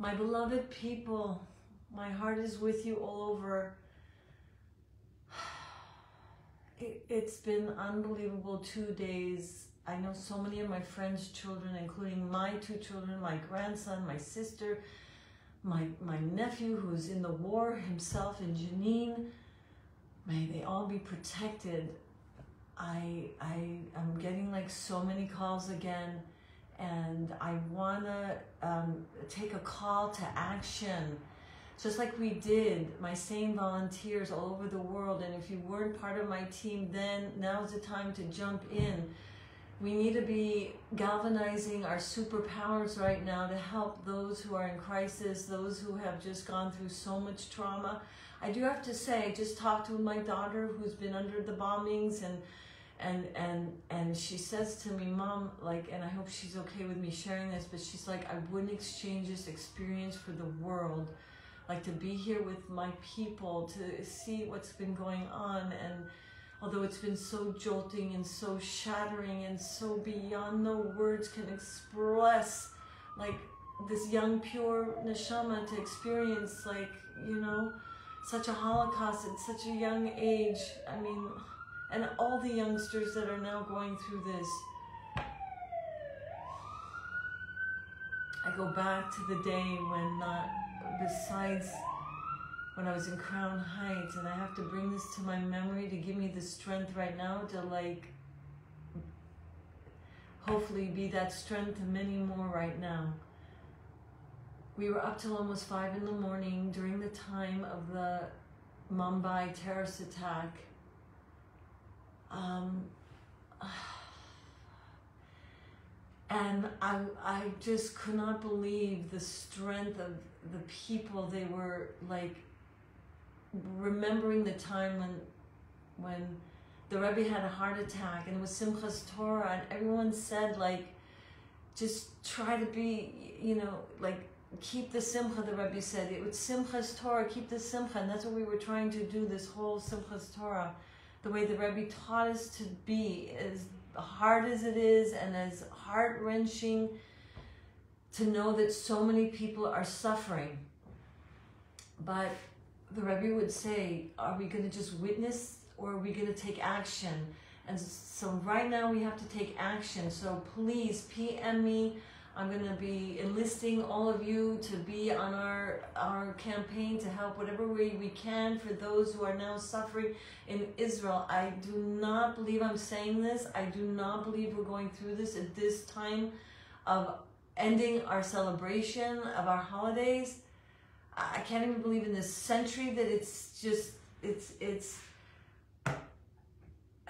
My beloved people, my heart is with you all over. It, it's been unbelievable two days. I know so many of my friends' children, including my two children, my grandson, my sister, my, my nephew who's in the war himself in Jenin. May they all be protected. I, I, I am getting like so many calls again and I want to um, take a call to action. Just like we did, my same volunteers all over the world. And if you weren't part of my team then, now's the time to jump in. We need to be galvanizing our superpowers right now to help those who are in crisis, those who have just gone through so much trauma. I do have to say, I just talked to my daughter who's been under the bombings and and and and she says to me mom like and i hope she's okay with me sharing this but she's like i wouldn't exchange this experience for the world like to be here with my people to see what's been going on and although it's been so jolting and so shattering and so beyond the words can express like this young pure neshama to experience like you know such a holocaust at such a young age i mean and all the youngsters that are now going through this. I go back to the day when, not besides when I was in Crown Heights, and I have to bring this to my memory to give me the strength right now to like hopefully be that strength to many more right now. We were up till almost five in the morning during the time of the Mumbai terrorist attack um, and I, I just could not believe the strength of the people. They were like remembering the time when, when the Rebbe had a heart attack and it was Simchas Torah and everyone said like, just try to be, you know, like keep the Simcha, the Rebbe said. It was Simchas Torah, keep the Simcha. And that's what we were trying to do this whole Simchas Torah the way the Rebbe taught us to be, as hard as it is and as heart wrenching to know that so many people are suffering. But the Rebbe would say, Are we going to just witness or are we going to take action? And so right now we have to take action. So please PM me I'm going to be enlisting all of you to be on our, our campaign to help whatever way we can for those who are now suffering in Israel. I do not believe I'm saying this. I do not believe we're going through this at this time of ending our celebration of our holidays. I can't even believe in this century that it's just, it's, it's,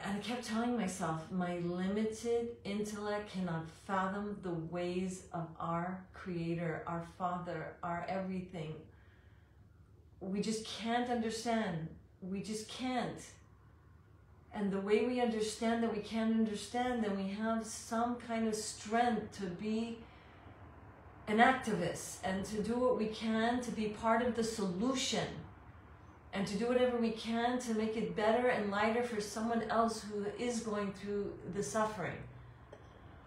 and I kept telling myself, my limited intellect cannot fathom the ways of our Creator, our Father, our everything. We just can't understand. We just can't. And the way we understand that we can't understand, then we have some kind of strength to be an activist and to do what we can to be part of the solution and to do whatever we can to make it better and lighter for someone else who is going through the suffering.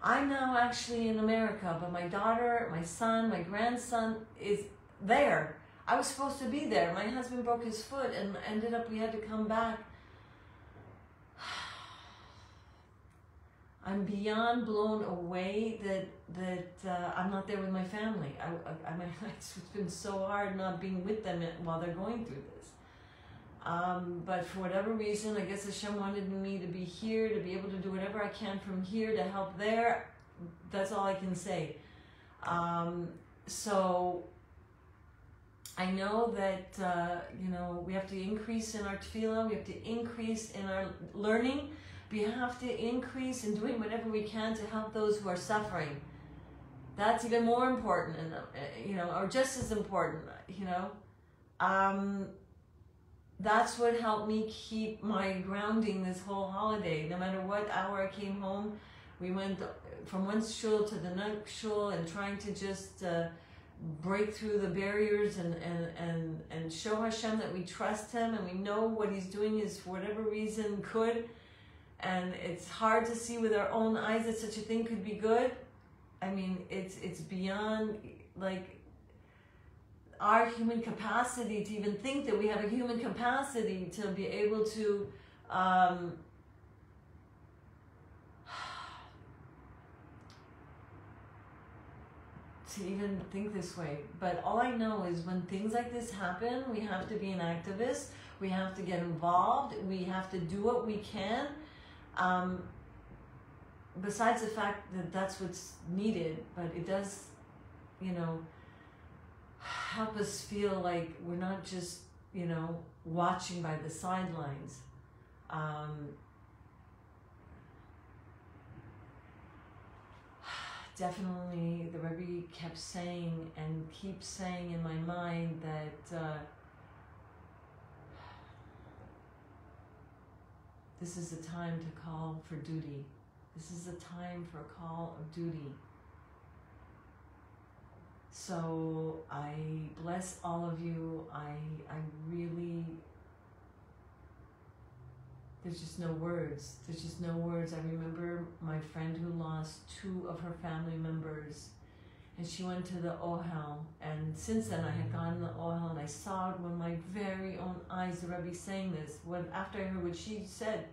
I'm now actually in America, but my daughter, my son, my grandson is there. I was supposed to be there. My husband broke his foot and ended up we had to come back. I'm beyond blown away that that uh, I'm not there with my family. I, I, I mean, it's been so hard not being with them while they're going through this. Um, but for whatever reason, I guess Hashem wanted me to be here, to be able to do whatever I can from here to help there. That's all I can say. Um, so I know that, uh, you know, we have to increase in our tefillah, we have to increase in our learning, we have to increase in doing whatever we can to help those who are suffering. That's even more important, and uh, you know, or just as important, you know. Um, that's what helped me keep my grounding this whole holiday. No matter what hour I came home, we went from one shul to the next shul and trying to just uh, break through the barriers and, and, and, and show Hashem that we trust Him and we know what He's doing is for whatever reason good. And it's hard to see with our own eyes that such a thing could be good. I mean, it's it's beyond like our human capacity to even think that we have a human capacity to be able to um, to even think this way. But all I know is when things like this happen, we have to be an activist. We have to get involved. We have to do what we can. Um, besides the fact that that's what's needed, but it does, you know, help us feel like we're not just, you know, watching by the sidelines. Um, definitely the Rebbe kept saying and keeps saying in my mind that uh, this is a time to call for duty. This is a time for a call of duty. So I bless all of you. I I really there's just no words. There's just no words. I remember my friend who lost two of her family members and she went to the Ohel. And since then, I had gone to the Ohel and I saw it with my very own eyes. The Rebbe saying this when after I heard what she said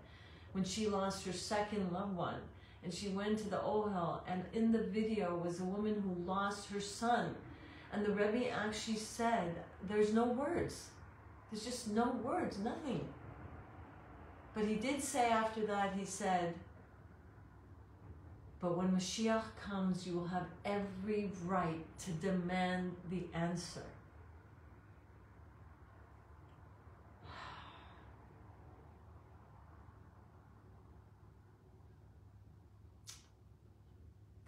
when she lost her second loved one, and she went to the Ohel. And in the video was a woman who lost her son, and the Rebbe actually said, "There's no words. There's just no words. Nothing." But he did say after that, he said, But when Mashiach comes, you will have every right to demand the answer.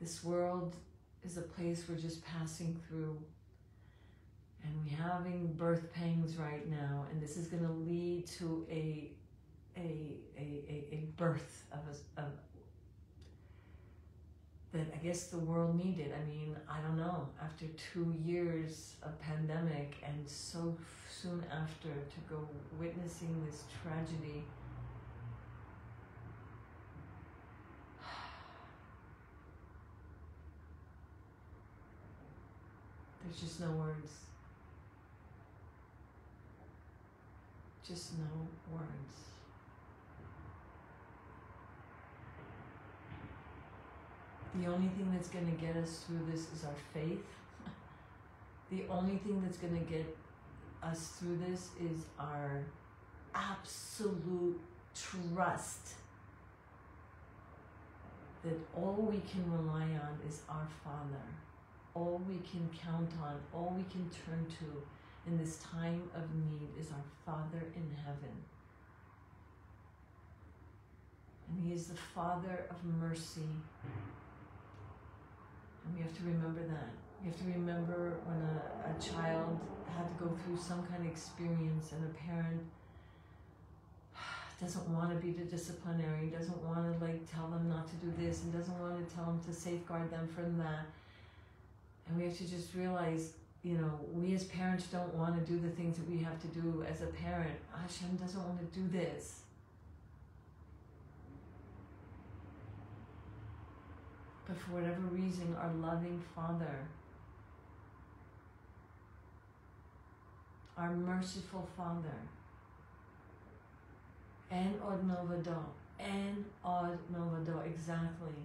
This world is a place we're just passing through. And we're having birth pangs right now, and this is going to lead to a a, a, a, birth of a, of, that I guess the world needed. I mean, I don't know, after two years of pandemic and so soon after to go witnessing this tragedy. There's just no words. Just no words. The only thing that's going to get us through this is our faith. the only thing that's going to get us through this is our absolute trust that all we can rely on is our Father. All we can count on, all we can turn to in this time of need is our Father in heaven. And He is the Father of mercy. And we have to remember that. We have to remember when a, a child had to go through some kind of experience and a parent doesn't want to be the disciplinary, doesn't want to like tell them not to do this, and doesn't want to tell them to safeguard them from that. And we have to just realize, you know, we as parents don't want to do the things that we have to do as a parent. Hashem doesn't want to do this. But for whatever reason, our loving Father, our merciful Father, and od milvado, and od milvado, exactly.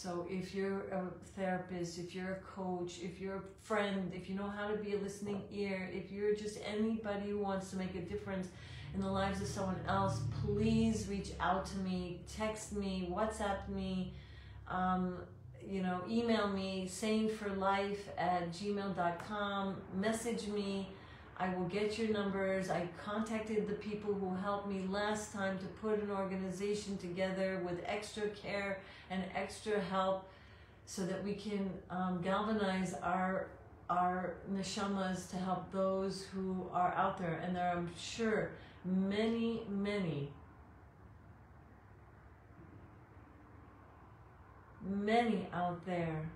So if you're a therapist, if you're a coach, if you're a friend, if you know how to be a listening ear, if you're just anybody who wants to make a difference in the lives of someone else, please reach out to me, text me, WhatsApp me, um, you know, email me, saneforlife at gmail.com, message me. I will get your numbers. I contacted the people who helped me last time to put an organization together with extra care and extra help so that we can um, galvanize our our neshamas to help those who are out there. And there, are, I'm sure many, many, many out there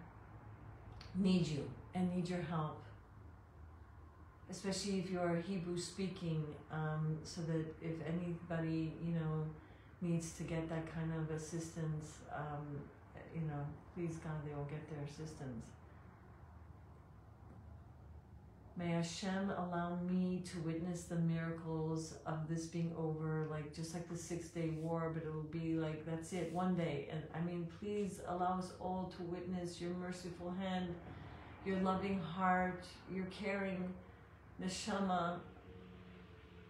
need you and need your help. Especially if you're Hebrew speaking, um, so that if anybody, you know, needs to get that kind of assistance, um, you know, please God, they will get their assistance. May Hashem allow me to witness the miracles of this being over, like just like the six day war, but it will be like that's it, one day. And I mean, please allow us all to witness your merciful hand, your loving heart, your caring neshama.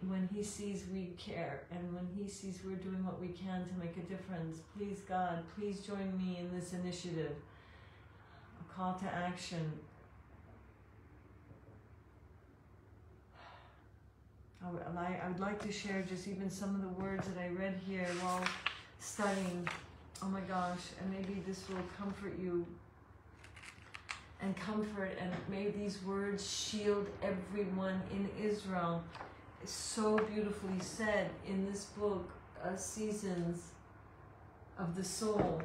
When he sees we care and when he sees we're doing what we can to make a difference, please God, please join me in this initiative. A call to action I would, I would like to share just even some of the words that I read here while studying. Oh my gosh, and maybe this will comfort you and comfort, and may these words shield everyone in Israel. It's so beautifully said in this book, uh, Seasons of the Soul.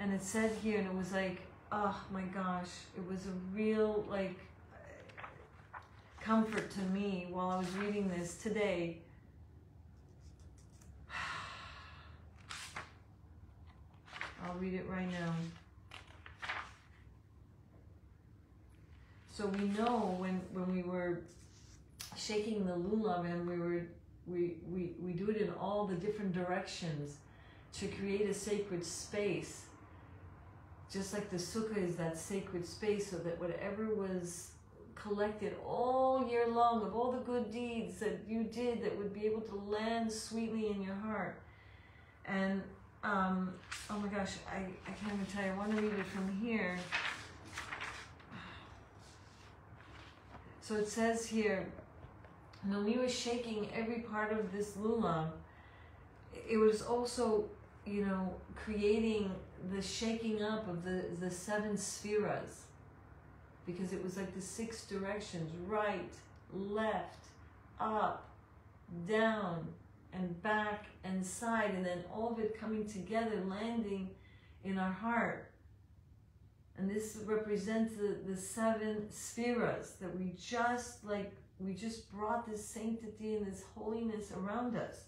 And it said here, and it was like, oh my gosh, it was a real, like, comfort to me while I was reading this today. I'll read it right now. So we know when, when we were shaking the lulav and we were we, we, we do it in all the different directions to create a sacred space. Just like the sukkah is that sacred space so that whatever was collected all year long of all the good deeds that you did that would be able to land sweetly in your heart. And um, oh my gosh, I, I can't even tell you. I want to read it from here. So it says here, we were shaking every part of this lulav, it was also, you know, creating the shaking up of the, the seven spheres. Because it was like the six directions right, left, up, down, and back and side, and then all of it coming together, landing in our heart. And this represents the, the seven spheres that we just like, we just brought this sanctity and this holiness around us.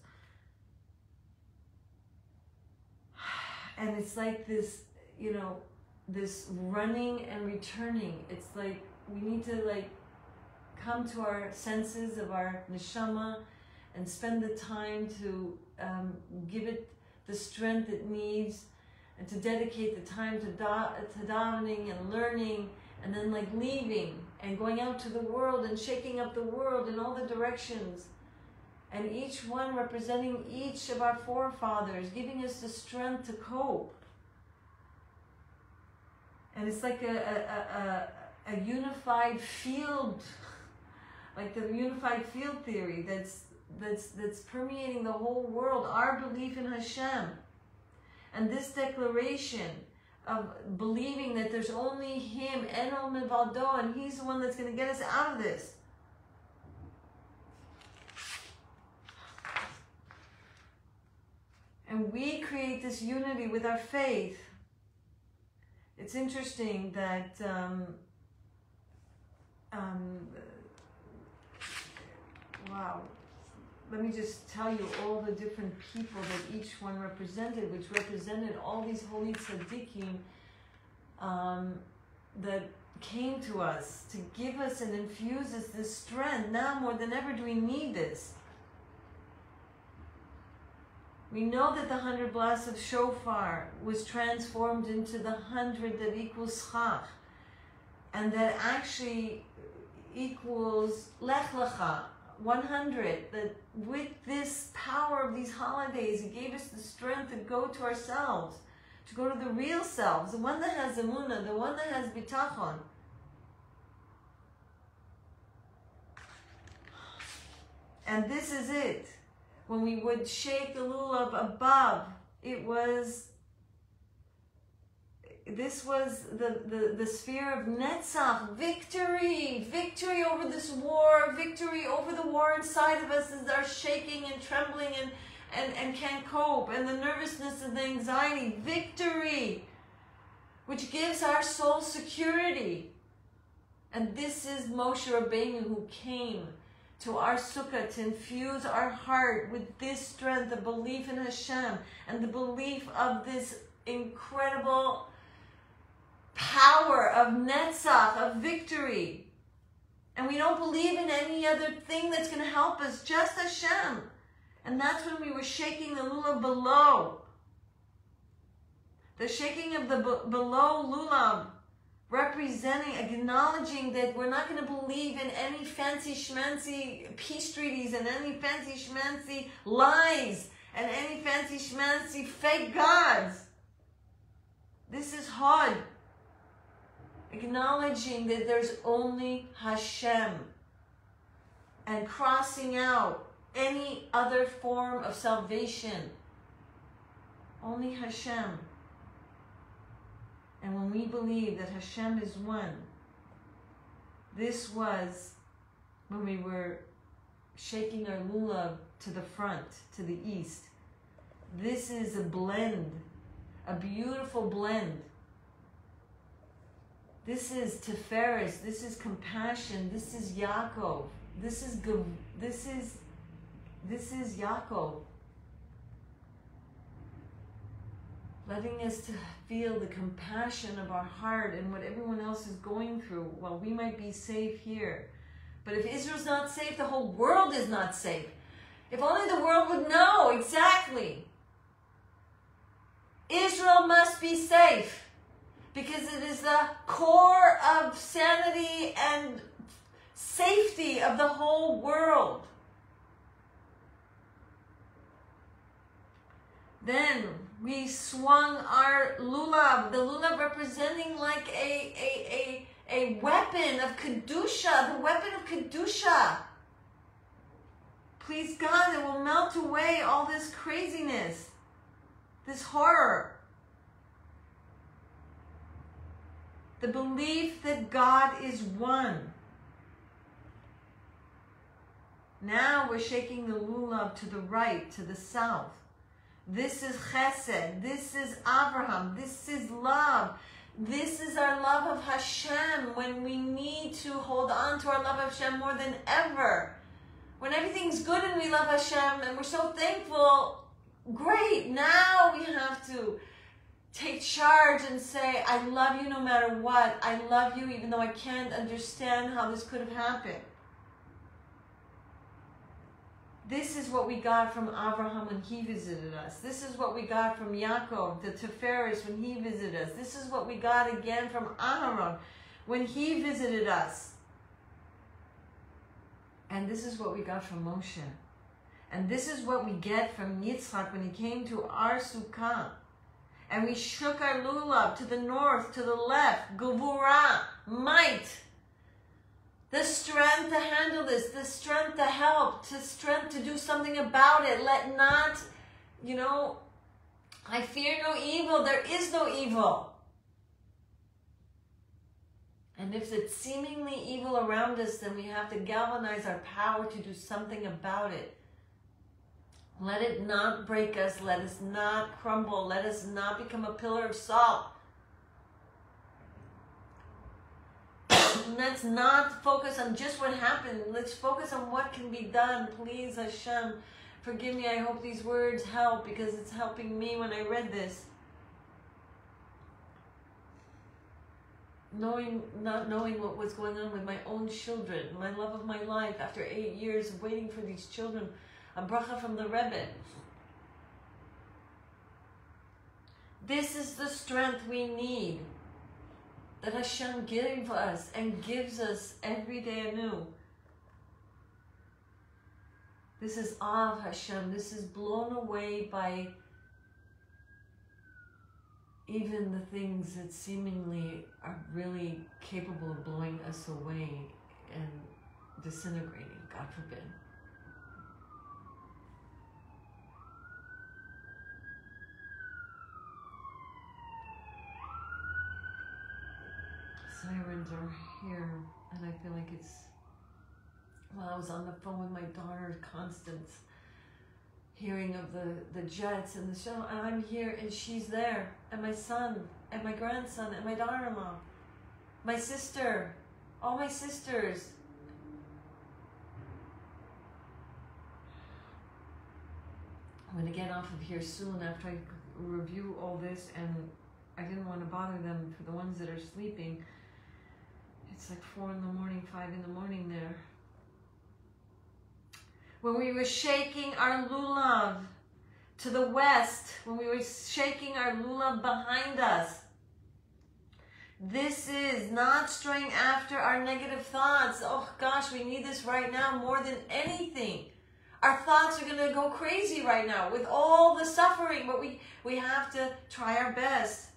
And it's like this, you know, this running and returning. It's like we need to like come to our senses of our neshama and spend the time to um, give it the strength it needs and to dedicate the time to, da- to davening and learning and then like leaving and going out to the world and shaking up the world in all the directions and each one representing each of our forefathers giving us the strength to cope and it's like a, a, a, a unified field, like the unified field theory that's that's that's permeating the whole world. Our belief in Hashem, and this declaration of believing that there's only Him, Ein od milvado, and He's the one that's going to get us out of this. And we create this unity with our faith it's interesting that um, um, wow let me just tell you all the different people that each one represented which represented all these holy tzaddikim um, that came to us to give us and infuse us this strength. Now more than ever do we need this. We know that the hundred blasts of shofar was transformed into the hundred that equals chach, and that actually equals lech lecha, 100. That with this power of these holidays, it gave us the strength to go to ourselves, to go to the real selves, the one that has emunah, the one that has bitachon. And this is it when we would shake the lulav above, it was this was the, the, the sphere of Netzach, victory, victory over this war, victory over the war inside of us as our shaking and trembling and, and, and can't cope, and the nervousness and the anxiety, victory, which gives our soul security. And this is Moshe Rabbeinu who came to our sukkah to infuse our heart with this strength, the belief in Hashem, and the belief of this incredible power of Netzach, of victory. And we don't believe in any other thing that's going to help us, just Hashem. And that's when we were shaking the lulav below. The shaking of the below lulav, representing, acknowledging that we're not going to believe in any fancy schmancy peace treaties and any fancy schmancy lies and any fancy schmancy fake gods. This is hard acknowledging that there's only Hashem and crossing out any other form of salvation. Only Hashem. And when we believe that Hashem is one, this was when we were shaking our lulav to the front, to the east. This is a blend, a beautiful blend this is Tiferes. This is compassion. This is Yaakov. This is this is this is Yaakov. Letting us to feel the compassion of our heart and what everyone else is going through while we might be safe here. But if Israel's not safe, the whole world is not safe. If only the world would know exactly. Israel must be safe because it is the core of sanity and safety of the whole world. Then we swung our lulav, the lulav representing like a, a, a, a weapon of Kedusha, the weapon of Kedusha. Please God, it will melt away all this craziness, this horror. The belief that God is one. Now we're shaking the lulav to the right, to the south. This is chesed. This is Abraham. This is love. This is our love of Hashem when we need to hold on to our love of Hashem more than ever. When everything's good and we love Hashem and we're so thankful, great. Now we have to take charge and say, I love you no matter what. I love you even though I can't understand how this could have happened. This is what we got from Abraham when he visited us. This is what we got from Yaakov, the Tiferes, when he visited us. This is what we got again from Aharon when he visited us. And this is what we got from Moshe. And this is what we get from Yitzchak when he came to our Sukkah and we shook our lulav to the north, to the left. Gevurah, might. The strength to handle this, the strength to help, to strength to do something about it. Let not, you know, I fear no evil. There is no evil. And if it's seemingly evil around us, then we have to galvanize our power to do something about it. Let it not break us. Let us not crumble. Let us not become a pillar of salt. Let's not focus on just what happened. Let's focus on what can be done. Please, Hashem, forgive me. I hope these words help because it's helping me when I read this. Knowing, not knowing what was going on with my own children, my love of my life after eight years of waiting for these children a bracha from the Rebbe. This is the strength we need that Hashem gives us and gives us every day anew. This is of Hashem. This is blown away by even the things that seemingly are really capable of blowing us away and disintegrating, God forbid. Sirens are here, and I feel like it's. Well, I was on the phone with my daughter, Constance, hearing of the, the jets and the show, and I'm here, and she's there, and my son, and my grandson, and my daughter in law, my sister, all my sisters. I'm to get off of here soon after I review all this, and I didn't want to bother them for the ones that are sleeping. It's like four in the morning, five in the morning there. When we were shaking our lulav to the west, when we were shaking our lulav behind us, this is not straying after our negative thoughts. Oh gosh, we need this right now more than anything. Our thoughts are going to go crazy right now with all the suffering, but we, we have to try our best.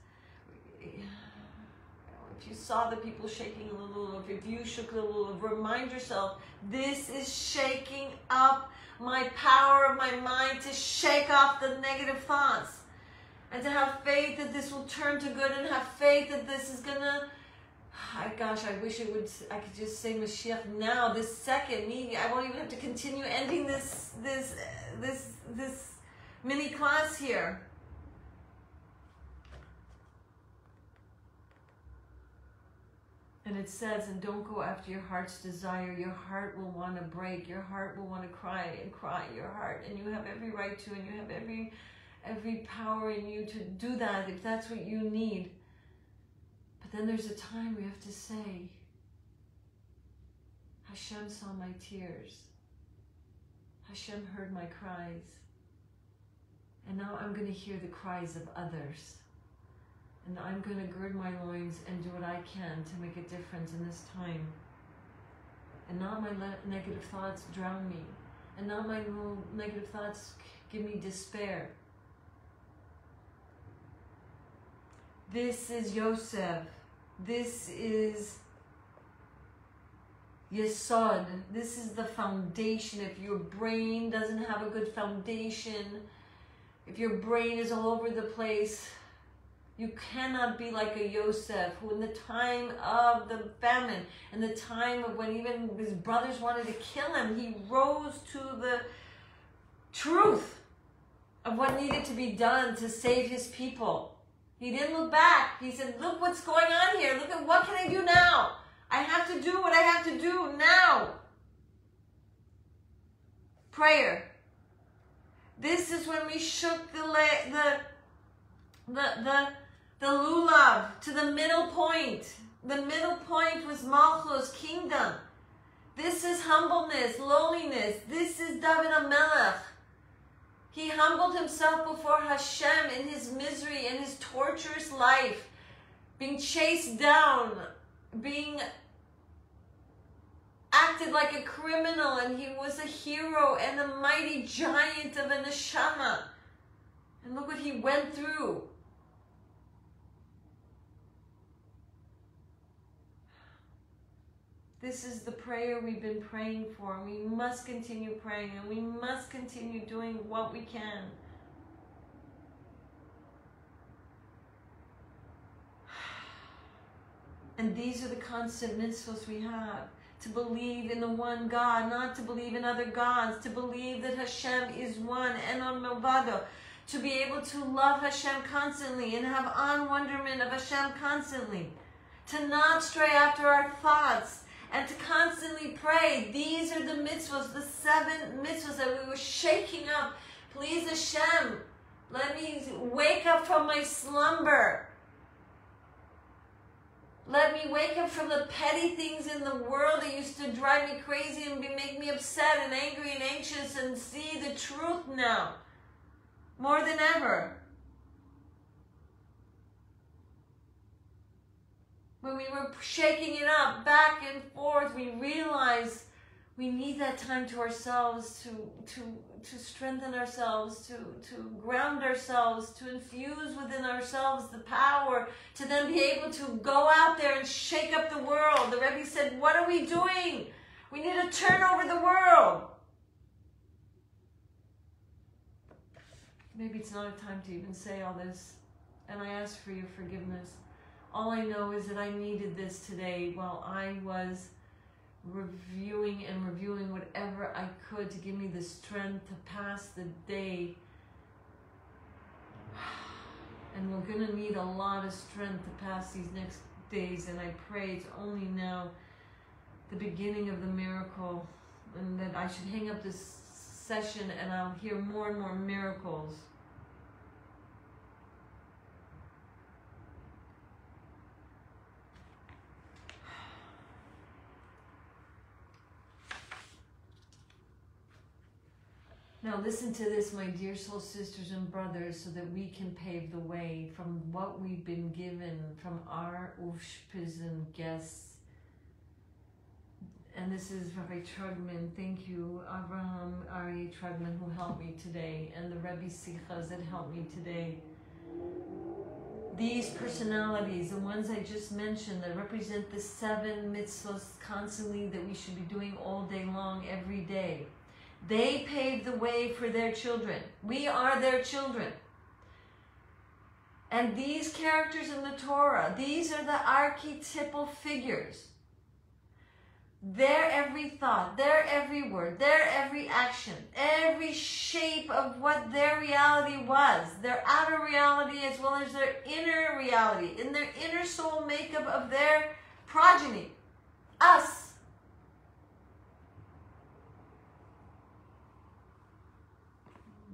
You saw the people shaking a little, if you shook a little, remind yourself this is shaking up my power of my mind to shake off the negative thoughts and to have faith that this will turn to good and have faith that this is gonna I, gosh, I wish it would. I could just say Mashiach now, this second. Me, I won't even have to continue ending this, this, this, this mini class here. It says, and don't go after your heart's desire. Your heart will want to break. Your heart will want to cry and cry. Your heart, and you have every right to, and you have every, every power in you to do that if that's what you need. But then there's a time we have to say, Hashem saw my tears. Hashem heard my cries. And now I'm going to hear the cries of others. And I'm going to gird my loins and do what I can to make a difference in this time. And not my negative thoughts drown me. And not my negative thoughts give me despair. This is Yosef. This is Yesod. This is the foundation. If your brain doesn't have a good foundation, if your brain is all over the place, you cannot be like a Yosef who in the time of the famine and the time of when even his brothers wanted to kill him, he rose to the truth of what needed to be done to save his people. He didn't look back. He said, look what's going on here. Look at what can I do now? I have to do what I have to do now. Prayer. This is when we shook the the the the the lulav to the middle point. The middle point was Malchus, kingdom. This is humbleness, lowliness. This is David HaMelech. He humbled himself before Hashem in his misery, in his torturous life, being chased down, being acted like a criminal, and he was a hero and a mighty giant of a neshama. And look what he went through. This is the prayer we've been praying for. We must continue praying and we must continue doing what we can. And these are the constant mitzvahs we have. To believe in the one God, not to believe in other gods, to believe that Hashem is one, Ein od milvado, to be able to love Hashem constantly and have on wonderment of Hashem constantly, to not stray after our thoughts, and to constantly pray. These are the mitzvahs, the seven mitzvahs that we were shaking up. Please Hashem, let me wake up from my slumber. Let me wake up from the petty things in the world that used to drive me crazy and be, make me upset and angry and anxious and see the truth now. More than ever. When we were shaking it up back and forth, we realized we need that time to ourselves to to to strengthen ourselves, to to ground ourselves, to infuse within ourselves the power to then be able to go out there and shake up the world. The Rebbe said, "What are we doing? We need to turn over the world." Maybe it's not a time to even say all this, and I ask for your forgiveness. All I know is that I needed this today while I was reviewing and reviewing whatever I could to give me the strength to pass the day. And we're going to need a lot of strength to pass these next days. And I pray it's only now the beginning of the miracle and that I should hang up this session and I'll hear more and more miracles. Now, listen to this, my dear soul sisters and brothers, so that we can pave the way from what we've been given from our Ushpizin guests. And this is Rabbi Trugman. Thank you, Abraham Ari Trugman, who helped me today, and the Rebbe Sichas that helped me today. These personalities, the ones I just mentioned, that represent the seven mitzvahs constantly that we should be doing all day long, every day they paved the way for their children. We are their children. And these characters in the Torah, these are the archetypal figures. Their every thought, their every word, their every action, every shape of what their reality was, their outer reality as well as their inner reality, in their inner soul makeup of their progeny, us.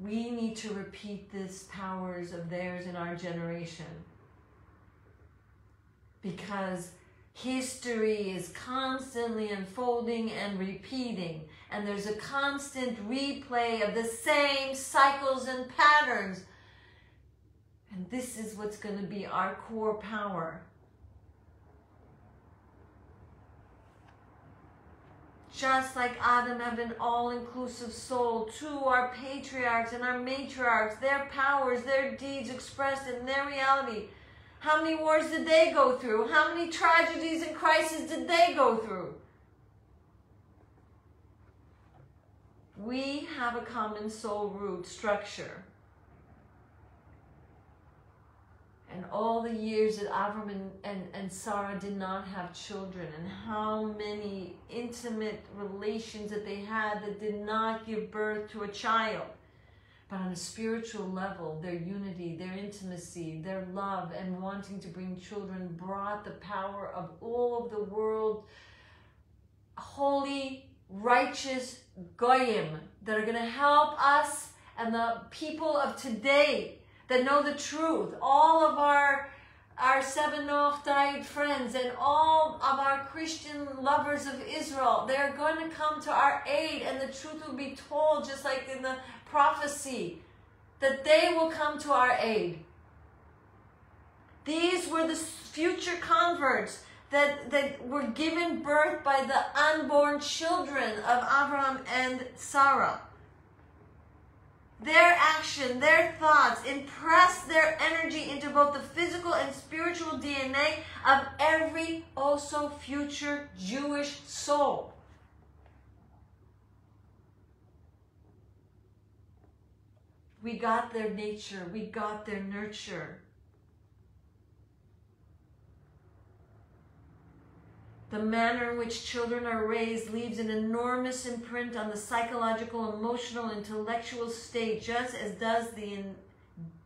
We need to repeat these powers of theirs in our generation. Because history is constantly unfolding and repeating, and there's a constant replay of the same cycles and patterns. And this is what's going to be our core power. Just like Adam have an all-inclusive soul, to our patriarchs and our matriarchs, their powers, their deeds expressed in their reality. How many wars did they go through? How many tragedies and crises did they go through? We have a common soul root structure. And all the years that Avram and, and, and Sarah did not have children, and how many intimate relations that they had that did not give birth to a child. But on a spiritual level, their unity, their intimacy, their love, and wanting to bring children brought the power of all of the world, holy, righteous Goyim that are going to help us and the people of today that know the truth. All of our our seven died friends and all of our Christian lovers of Israel, they're going to come to our aid and the truth will be told just like in the prophecy that they will come to our aid. These were the future converts that, that were given birth by the unborn children of Abraham and Sarah their action, their thoughts, impress their energy into both the physical and spiritual DNA of every also future Jewish soul. We got their nature, we got their nurture. The manner in which children are raised leaves an enormous imprint on the psychological, emotional, intellectual state, just as does the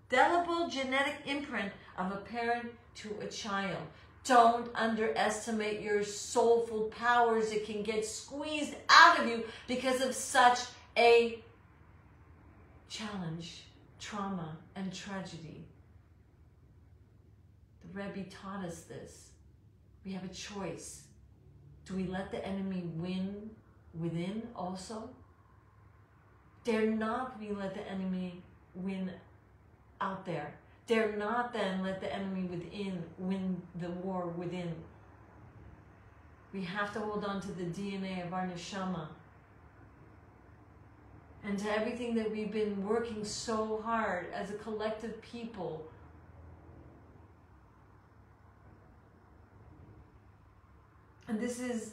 indelible genetic imprint of a parent to a child. Don't underestimate your soulful powers. It can get squeezed out of you because of such a challenge, trauma, and tragedy. The Rebbe taught us this. We have a choice. Do we let the enemy win within also? Dare not we let the enemy win out there. Dare not then let the enemy within win the war within. We have to hold on to the DNA of our neshama and to everything that we've been working so hard as a collective people And this is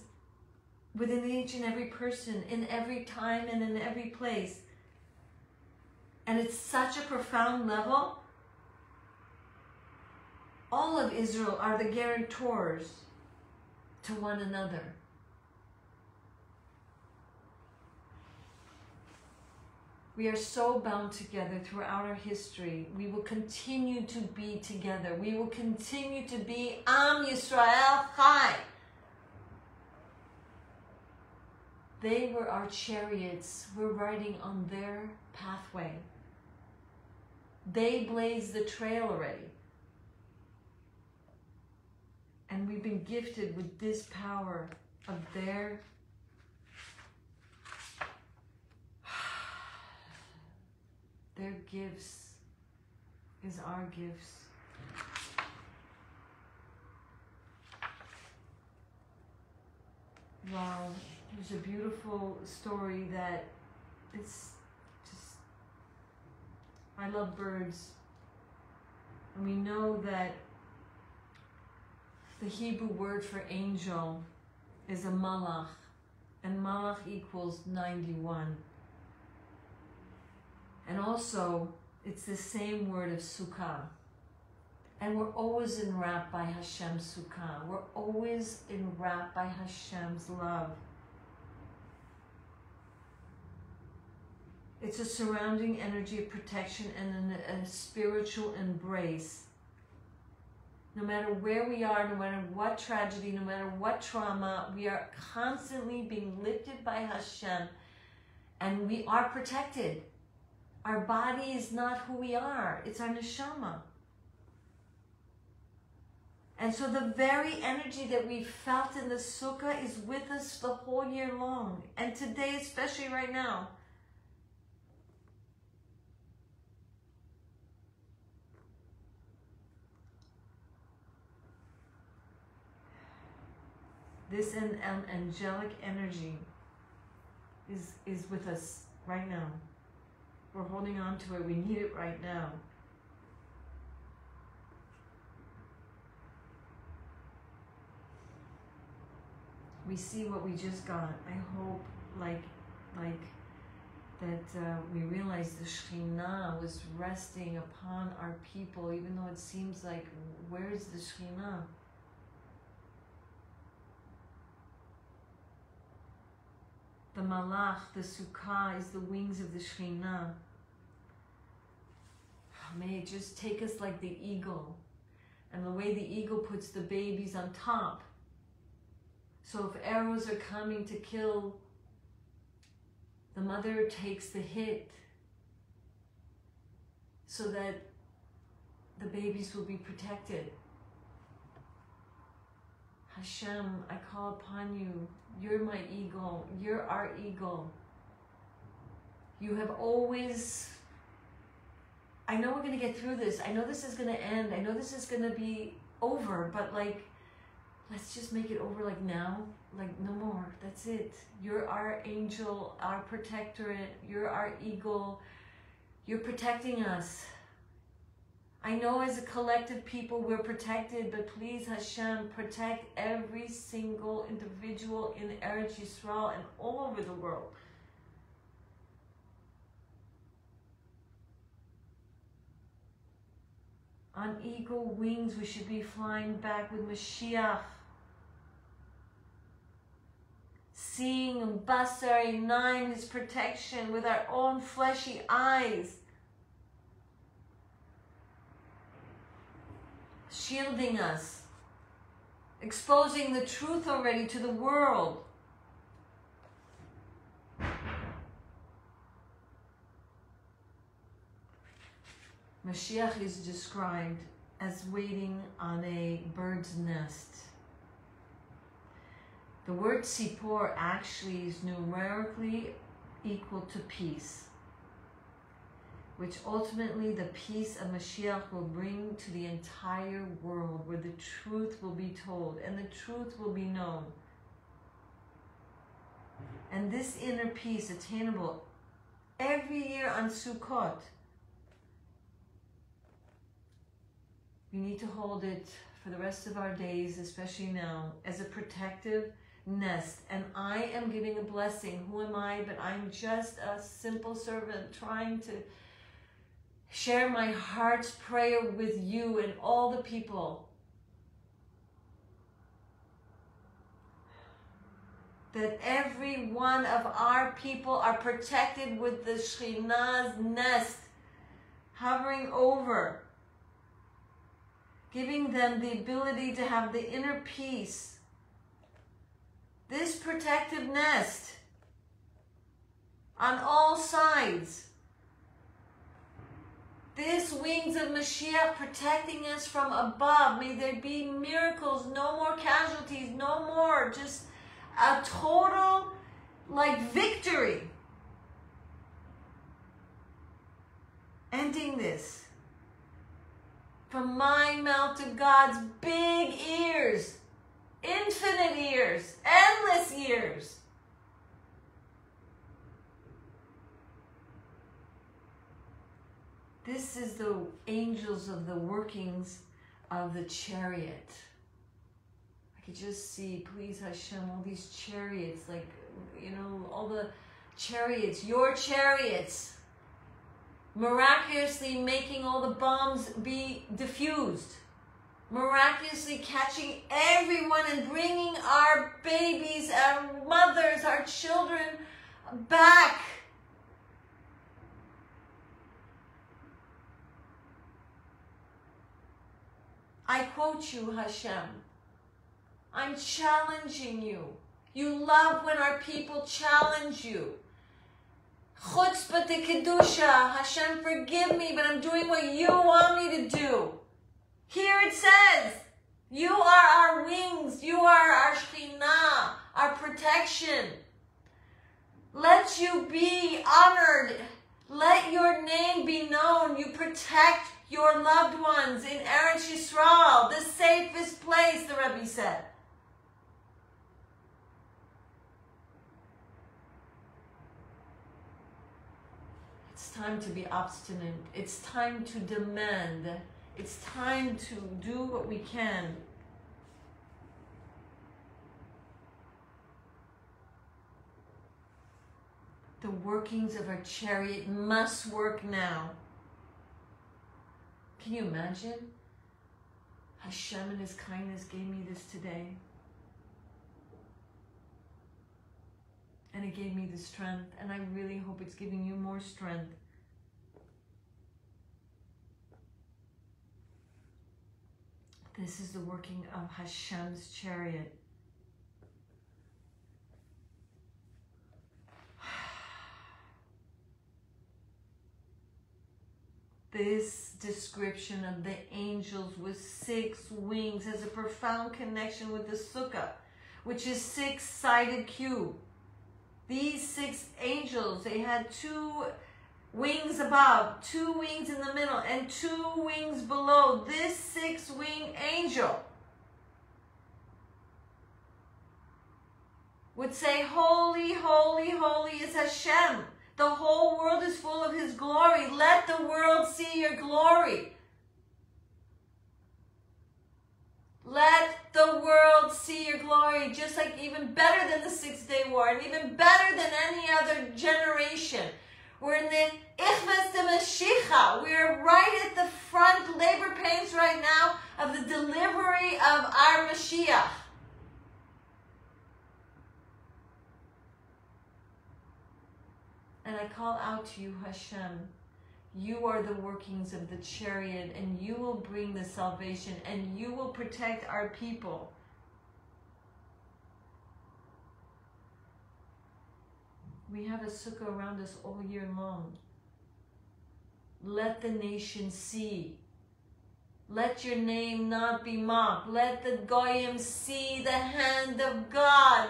within each and every person, in every time and in every place. And it's such a profound level. All of Israel are the guarantors to one another. We are so bound together throughout our history. We will continue to be together. We will continue to be Am Yisrael Chai. They were our chariots. We're riding on their pathway. They blazed the trail already. And we've been gifted with this power of their their gifts is our gifts. Wow, there's a beautiful story that it's just, I love birds. And we know that the Hebrew word for angel is a malach, and malach equals 91. And also, it's the same word of sukkah. And we're always enwrapped by Hashem's sukkah. We're always enwrapped by Hashem's love. It's a surrounding energy of protection and a spiritual embrace. No matter where we are, no matter what tragedy, no matter what trauma, we are constantly being lifted by Hashem and we are protected. Our body is not who we are, it's our neshama. And so the very energy that we felt in the sukkah is with us the whole year long. And today, especially right now. This an, an angelic energy is, is with us right now. We're holding on to it. We need it right now. we see what we just got. I hope, like, like that uh, we realize the Shekhinah was resting upon our people, even though it seems like, where is the Shekhinah? The Malach, the Sukkah, is the wings of the Shekhinah. Oh, may it just take us like the eagle. And the way the eagle puts the babies on top so if arrows are coming to kill, the mother takes the hit so that the babies will be protected. Hashem, I call upon you. You're my eagle. You're our eagle. You have always. I know we're going to get through this. I know this is going to end. I know this is going to be over, but like, let's just make it over like now like no more that's it you're our angel our protectorate you're our eagle you're protecting us I know as a collective people we're protected, but please Hashem protect every single individual in Eretz Yisrael and all over the world. On eagle wings, we should be flying back with Mashiach. seeing and basar nine his protection with our own fleshy eyes. Shielding us, exposing the truth already to the world. Mashiach is described as waiting on a bird's nest. The word Sipor actually is numerically equal to peace, which ultimately the peace of Mashiach will bring to the entire world where the truth will be told and the truth will be known. And this inner peace attainable every year on Sukkot. We need to hold it for the rest of our days, especially now, as a protective nest and I am giving a blessing. Who am I? But I'm just a simple servant trying to share my heart's prayer with you and all the people. That every one of our people are protected with the Shekhinah's nest hovering over, giving them the ability to have the inner peace this protective nest on all sides. This wings of Mashiach protecting us from above. May there be miracles, no more casualties, no more, just a total like victory. ending this. From my mouth to God's big ears, infinite ears, endless ears. This is the angels of the workings of the chariot. I could just see, please Hashem, all these chariots, like, you know, all the chariots, your chariots, miraculously making all the bombs be diffused, miraculously catching everyone and bringing our babies, our mothers, our children back I quote you, Hashem. I'm challenging you. You love when our people challenge you. Chutzpah Kedusha. Hashem, forgive me, but I'm doing what you want me to do. Here it says, you are our wings. You are our Shekhinah, our protection. Let you be honored. Let your name be known. You protect your loved ones in Eretz Yisrael, the safest place, the Rebbe said. It's time to be obstinate. It's time to demand. It's time to do what we can. The workings of our chariot must work now. Can you imagine? Hashem in His kindness gave me this today. And it gave me the strength, and I really hope it's giving you more strength. This is the working of Hashem's chariot. This description of the angels with six wings has a profound connection with the sukkah, which is six-sided cube. These six angels, they had two wings above, two wings in the middle, and two wings below. This six-wing angel would say, Holy, holy, holy is Hashem the whole world is full his glory. Let the world see your glory. Let the world see your glory, just like even better than the Six Day War, and even better than any other generation. We're in the Ichves de Mashiach. We're right at the front labor pains right now of the delivery of our Mashiach. And I call out to you, Hashem. You are the workings of the chariot, and you will bring the salvation, and you will protect our people. We have a sukkah around us all year long. Let the nation see. Let your name not be mocked. Let the Goyim see the hand of God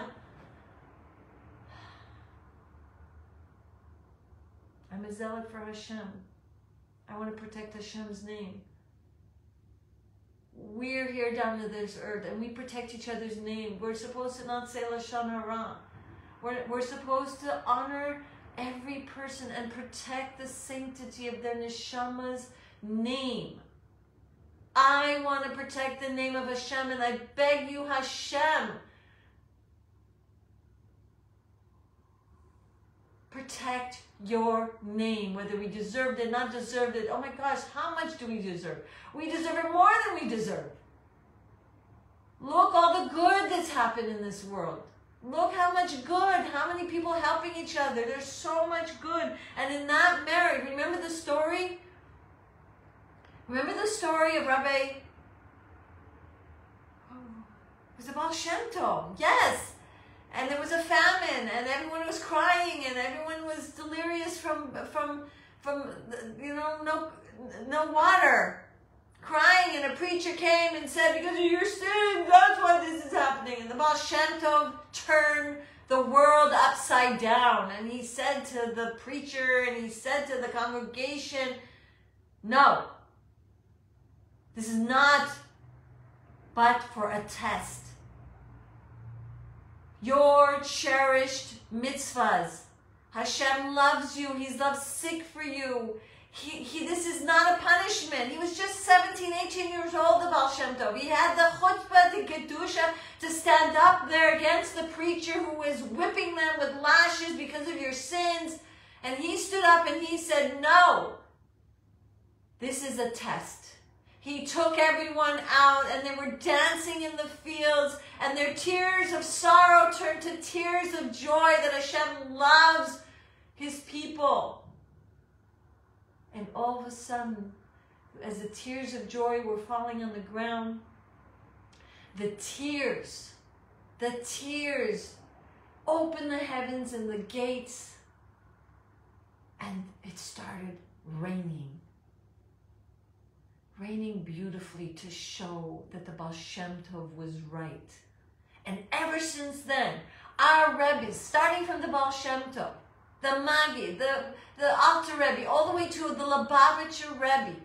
I'm a zealot for Hashem. I want to protect Hashem's name. We're here down to this earth and we protect each other's name. We're supposed to not say Lashon Hara. We're, we're supposed to honor every person and protect the sanctity of their neshama's name. I want to protect the name of Hashem and I beg you, Hashem, protect your name, whether we deserved it, or not deserved it. Oh my gosh, how much do we deserve? We deserve it more than we deserve. Look all the good that's happened in this world. Look how much good, how many people helping each other. There's so much good. And in that marriage, remember the story? Remember the story of Rabbi, oh, it was Baal Shem. Yes, and there was a famine and everyone was crying and everyone was delirious from from from you know no no water crying and a preacher came and said because of your sins that's why this is happening and the Baal turned the world upside down and he said to the preacher and he said to the congregation No. This is not but for a test. Your cherished mitzvahs. Hashem loves you. He's lovesick for you. He, he, this is not a punishment. He was just 17, 18 years old, the Baal Shem Tov. He had the chutzpah, the kedusha, to stand up there against the preacher who was whipping them with lashes because of your sins. And he stood up and he said, no, this is a test. He took everyone out and they were dancing in the fields and their tears of sorrow turned to tears of joy that Hashem loves his people. And all of a sudden, as the tears of joy were falling on the ground, the tears, the tears opened the heavens and the gates, and it started raining. Raining beautifully to show that the Baal Shem Tov was right. And ever since then, our Rebbe, starting from the Baal Shem Tov, the Maggid, the, the Alter Rebbe, all the way to the Lubavitcher Rebbe,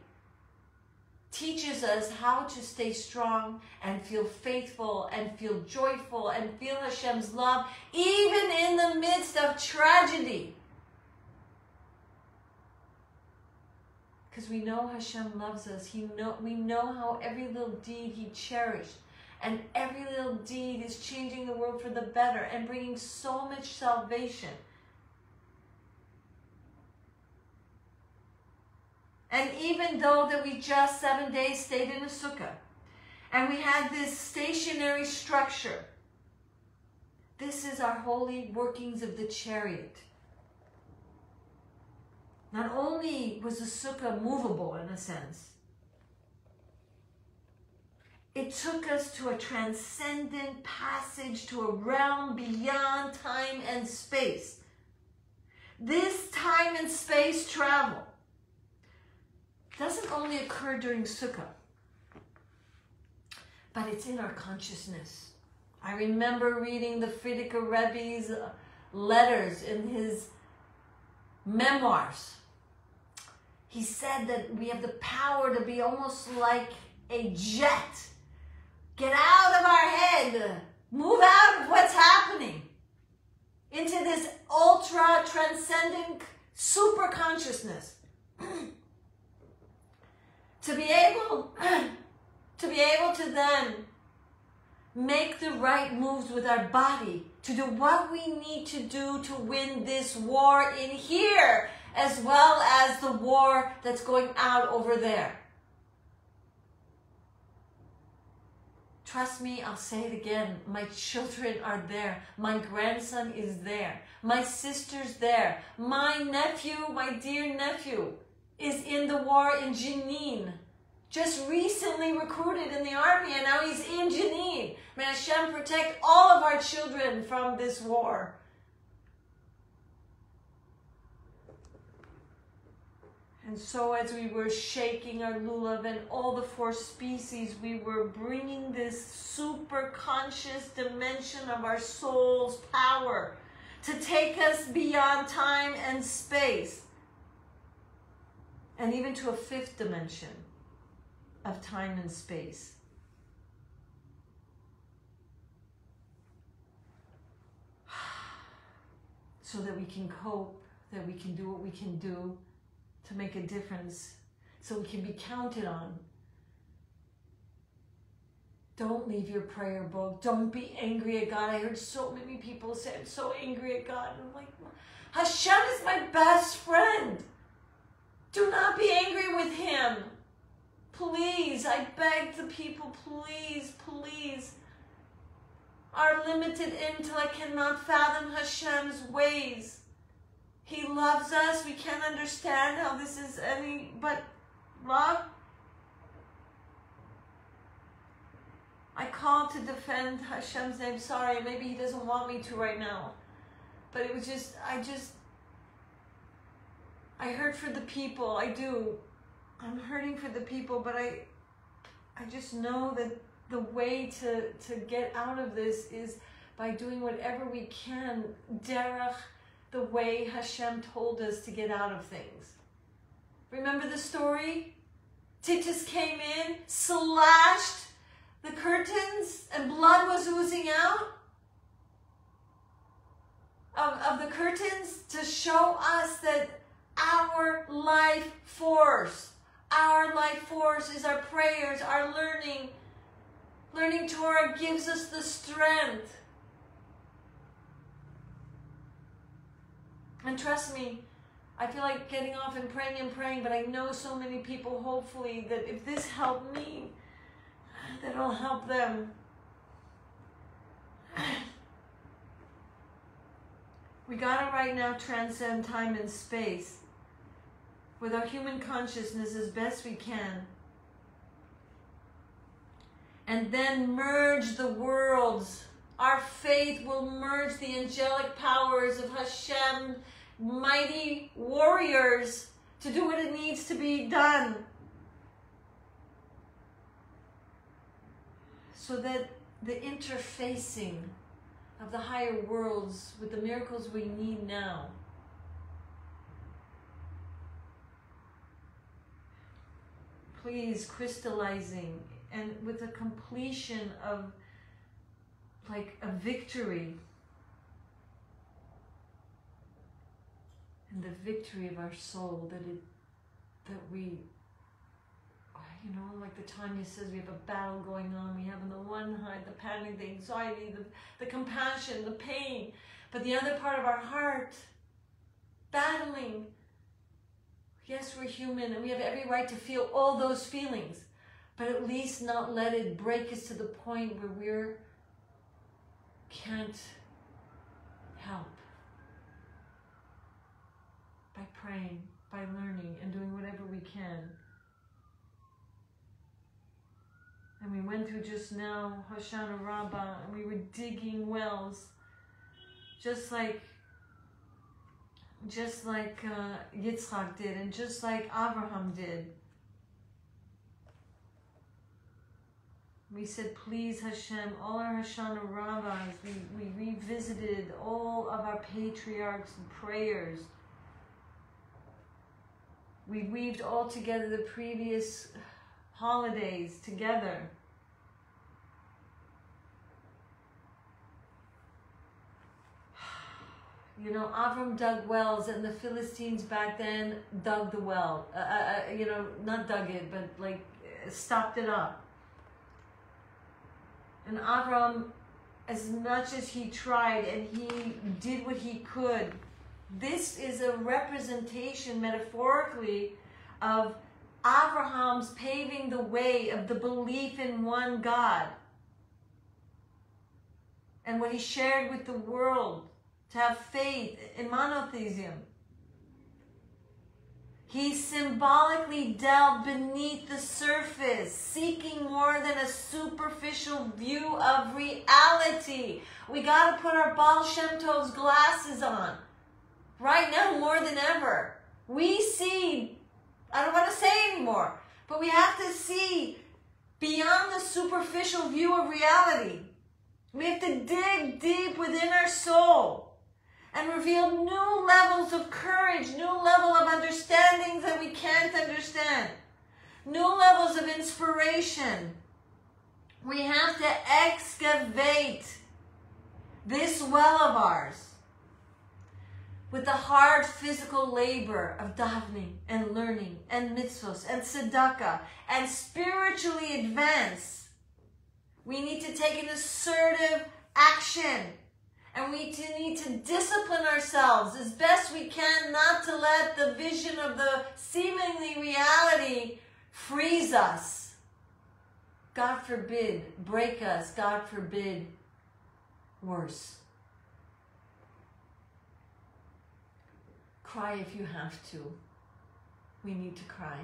teaches us how to stay strong and feel faithful and feel joyful and feel Hashem's love, even in the midst of tragedy. Because we know Hashem loves us. He know, we know how every little deed He cherished. And every little deed is changing the world for the better and bringing so much salvation. And even though that we just seven days stayed in a sukkah, and we had this stationary structure, this is our holy workings of the chariot. Not only was the sukkah movable in a sense, it took us to a transcendent passage to a realm beyond time and space. This time and space travel doesn't only occur during Sukkah, but it's in our consciousness. I remember reading the Frierdiker Rebbe's letters in his memoirs. He said that we have the power to be almost like a jet. Get out of our head. Move out of what's happening into this ultra transcendent super consciousness. to be able to be able to then make the right moves with our body to do what we need to do to win this war in here as well as the war that's going out over there. Trust me, I'll say it again. My children are there. My grandson is there. My sister's there. My nephew, my dear nephew, is in the war in Jenin. Just recently recruited in the army and now he's in Jenin. May Hashem protect all of our children from this war. And so as we were shaking our lulav and all the four species, we were bringing this super conscious dimension of our soul's power to take us beyond time and space and even to a fifth dimension of time and space. So that we can cope, that we can do what we can do to make a difference, so we can be counted on. Don't leave your prayer book. Don't be angry at God. I heard so many people say, I'm so angry at God. And I'm like, Hashem is my best friend. Do not be angry with him. Please, I beg the people, please, please. Our limited intellect cannot fathom Hashem's ways. He loves us. We can't understand how this is any but love. I called to defend Hashem's name. Sorry, maybe he doesn't want me to right now. But it was just, I just, I hurt for the people. I do. I'm hurting for the people, but I, I just know that the way to, to get out of this is by doing whatever we can, derech, the way Hashem told us to get out of things. Remember the story? Titus came in, slashed the curtains, and blood was oozing out of, of the curtains to show us that our life force, our life force is our prayers, our learning. Learning Torah gives us the strength. And trust me, I feel like getting off and praying and praying, but I know so many people, hopefully, that if this helped me, that it'll help them. We gotta right now transcend time and space with our human consciousness as best we can. And then merge the worlds. Our faith will merge the angelic powers of Hashem, mighty warriors, to do what it needs to be done. So that the interfacing of the higher worlds with the miracles we need now. Please, crystallizing and with a completion of like a victory. And the victory of our soul that it that we you know, like the Tanya says, we have a battle going on. We have on the one hand the panic, the anxiety, the, the compassion, the pain, but the other part of our heart battling. Yes, we're human and we have every right to feel all those feelings, but at least not let it break us to the point where we're can't help by praying, by learning, and doing whatever we can. And we went through just now Hoshana Rabbah, and we were digging wells, just like just like uh, did, and just like Abraham did. We said, please Hashem, all our Hoshana Rabbahs, we, we revisited all of our patriarchs and prayers. We weaved all together the previous holidays together. You know, Avram dug wells, and the Philistines back then dug the well. Uh, uh, uh you know, not dug it, but like stopped it up. And Avram, as much as he tried and he did what he could, this is a representation metaphorically of Abraham's paving the way of the belief in one God and what he shared with the world to have faith in monotheism. He symbolically delved beneath the surface, seeking more than a superficial view of reality. We got to put our Baal Shem Tov's glasses on. Right now, more than ever. We see I don't want to say anymore. But we have to see beyond the superficial view of reality. We have to dig deep within our soul and reveal new levels of courage, new level of understandings that we can't understand, new levels of inspiration. We have to excavate this well of ours with the hard physical labor of davening and learning and mitzvahs and tzedakah and spiritually advance, we need to take an assertive action. And we need to discipline ourselves as best we can not to let the vision of the seemingly reality freeze us. God forbid, break us. God forbid, worse. Cry if you have to. We need to cry.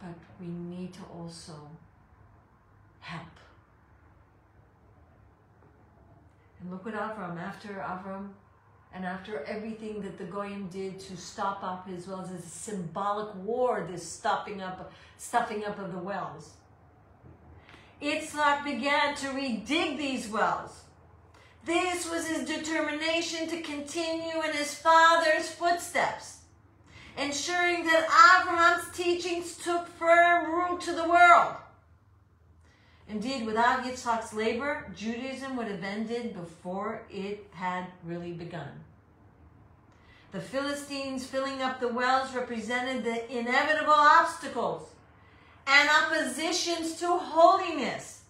But we need to also help. And look what Avram, after Avram, and after everything that the Goyim did to stop up his wells, this symbolic war, this stopping up, stuffing up of the wells. Yitzhak began to redig these wells. This was his determination to continue in his father's footsteps. ensuring that Abraham's teachings took firm root to the world. Indeed, without Yitzhak's labor, Judaism would have ended before it had really begun. The Philistines filling up the wells represented the inevitable obstacles and oppositions to holiness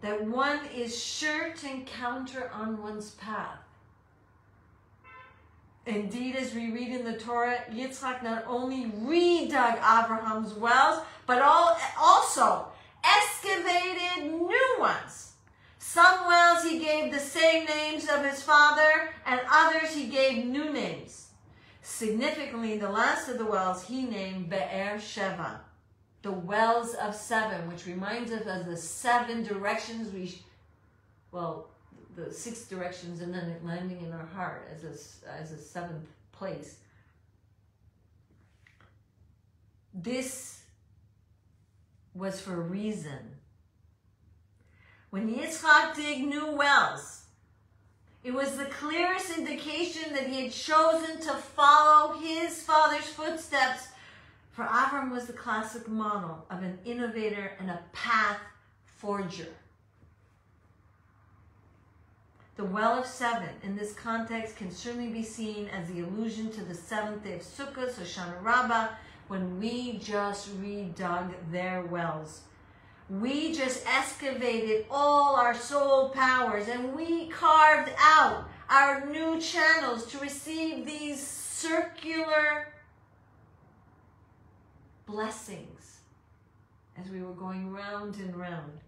that one is sure to encounter on one's path. Indeed, as we read in the Torah, Yitzchak not only redug Abraham's wells, but also excavated new ones. Some wells he gave the same names of his father, and others he gave new names. Significantly, the last of the wells he named Be'er Sheva, the wells of seven, which reminds us of the seven directions we, well, the six directions and then landing in our heart as a, as a seventh place. This was for a reason. When Yitzchak dig new wells, it was the clearest indication that he had chosen to follow his father's footsteps. For Avram was the classic model of an innovator and a path forger. The well of seven in this context can certainly be seen as the allusion to the seventh day of Sukkot, Hoshana Rabbah, when we just redug their wells. We just excavated all our soul powers and we carved out our new channels to receive these circular blessings as we were going round and round.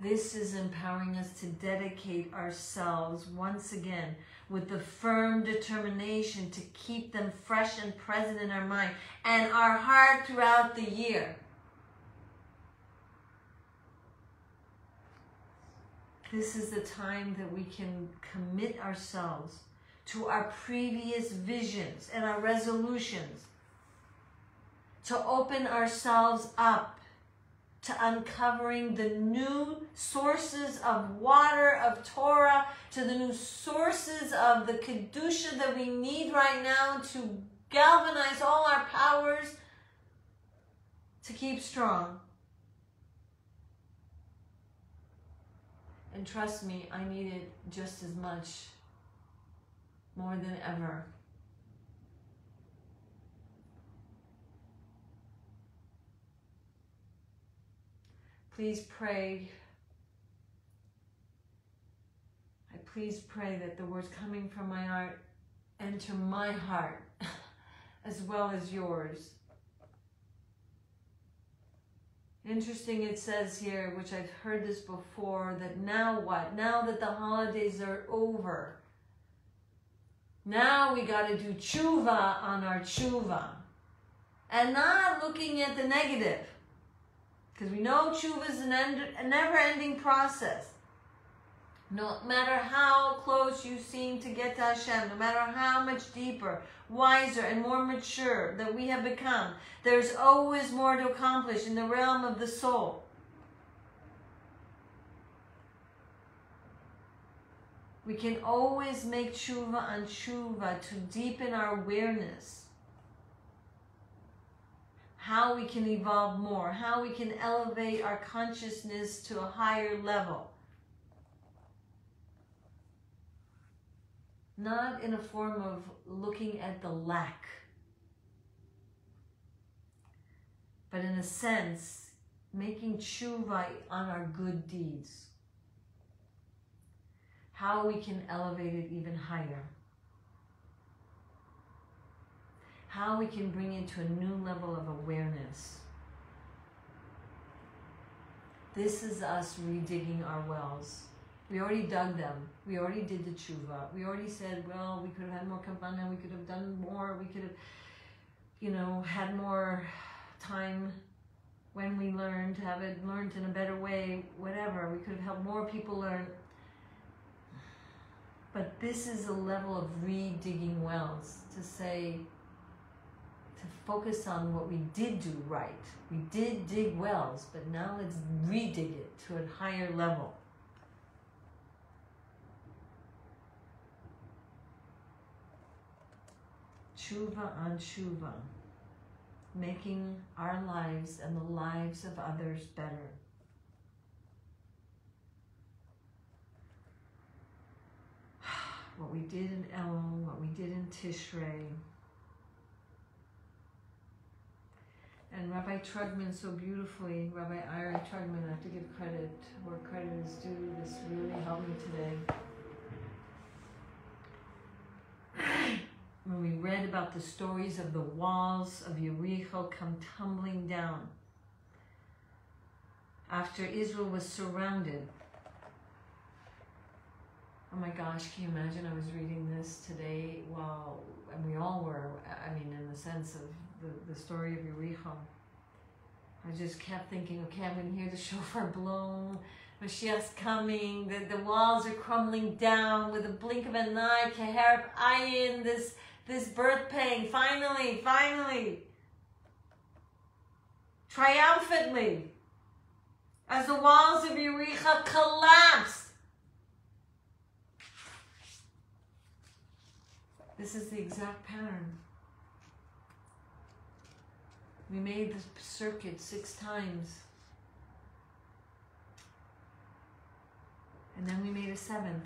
This is empowering us to dedicate ourselves once again with the firm determination to keep them fresh and present in our mind and our heart throughout the year. This is the time that we can commit ourselves to our previous visions and our resolutions, to open ourselves up to uncovering the new sources of water of Torah, to the new sources of the Kedusha that we need right now to galvanize all our powers to keep strong. And trust me, I need it just as much, more than ever. Please pray. I please pray that the words coming from my heart enter my heart as well as yours. Interesting, it says here, which I've heard this before, that now what? Now that the holidays are over, now we got to do tshuva on our tshuva. And not looking at the negative. Because we know tshuva is an end, a never-ending process. No matter how close you seem to get to Hashem, no matter how much deeper, wiser, and more mature that we have become, there's always more to accomplish in the realm of the soul. We can always make tshuva and tshuva to deepen our awareness how we can evolve more, how we can elevate our consciousness to a higher level. Not in a form of looking at the lack, but in a sense, making tshuva on our good deeds. How we can elevate it even higher. how we can bring it to a new level of awareness. This is us redigging our wells. We already dug them. We already did the tshuva. We already said, well, we could have had more kavanah. We could have done more. We could have, you know, had more time when we learned, have it learned in a better way, whatever. We could have helped more people learn. But this is a level of redigging wells to say, to focus on what we did do right. We did dig wells, but now let's redig it to a higher level. tshuva on tshuva making our lives and the lives of others better. What we did in Elul, what we did in Tishrei. And Rabbi Trugman so beautifully, Rabbi Arieh Trugman, I have to give credit where credit is due. This really helped me today. when we read about the stories of the walls of Jericho come tumbling down after Israel was surrounded Oh my gosh, can you imagine? I was reading this today while, and we all were, I mean, in the sense of the, the story of Yericho. I just kept thinking, okay, I'm going to hear the shofar blow. Mashiach's coming. The, the walls are crumbling down with a blink of an eye. K'heref ayin, this, this birth pain. Finally, finally. Triumphantly. As the walls of Yericho collapse This is the exact pattern. We made the circuit six times. And then we made a seventh,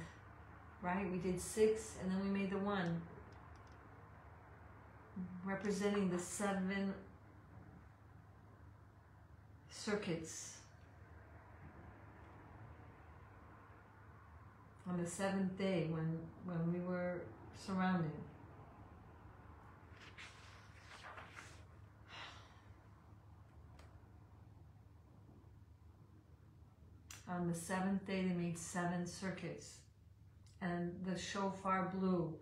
right? We did six and then we made the one. Representing the seven circuits. On the seventh day when, when we were surrounding. On the seventh day, they made seven circuits, and the shofar blew,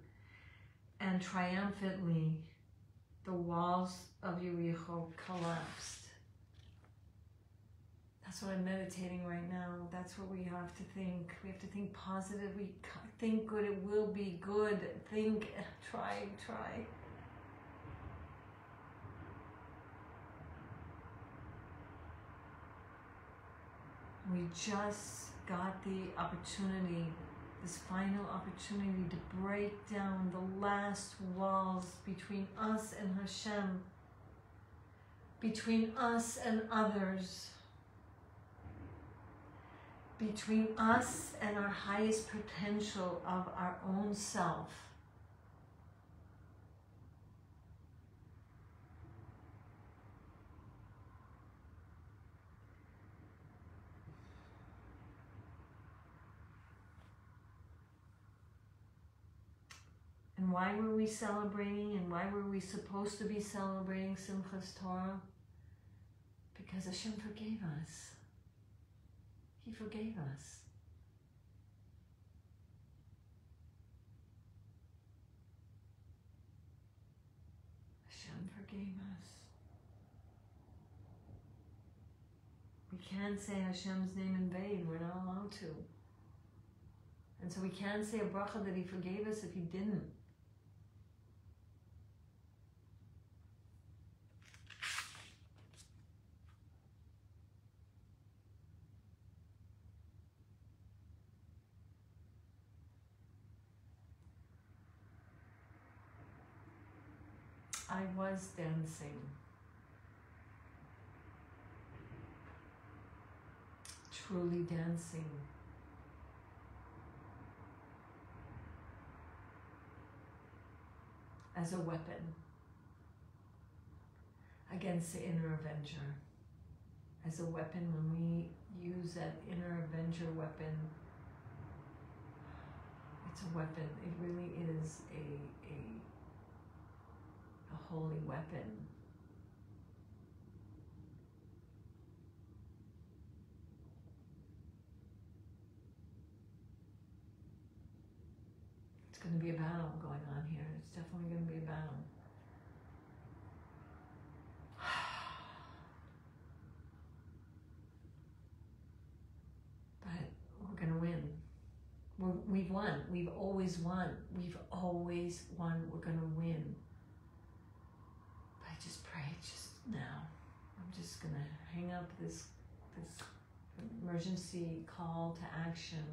and triumphantly, the walls of Jericho collapsed. That's what I'm meditating right now. That's what we have to think. We have to think positive. We think good. It will be good. Think, try, try. We just got the opportunity, this final opportunity to break down the last walls between us and Hashem, between us and others between us and our highest potential of our own self. And why were we celebrating and why were we supposed to be celebrating Simchas Torah? Because Hashem forgave us. He forgave us. Hashem forgave us. We can't say Hashem's name in vain. We're not allowed to. And so we can't say a bracha that he forgave us if he didn't. I was dancing. Truly dancing. As a weapon against the inner avenger. As a weapon, when we use that inner avenger weapon, it's a weapon. It really is a, holy weapon. It's going to be a battle going on here. It's definitely going to be a battle. But we're going to win. We're, we've won. We've always won. We've always won. We're going to win just pray just now. I'm just gonna hang up this this emergency call to action